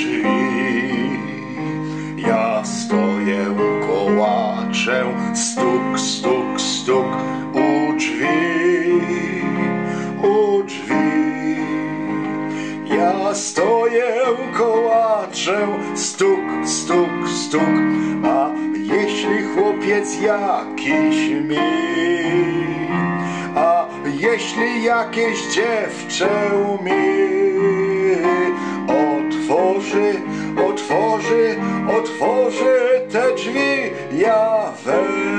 drzwi. Ja stoję u kołaczę, stuk, stuk, stuk u drzwi, u drzwi. Ja stoję u kołaczę, stuk, stuk, stuk, a jeśli chłopiec jakiś mi, a jeśli jakieś dziewczę mi. Yahweh.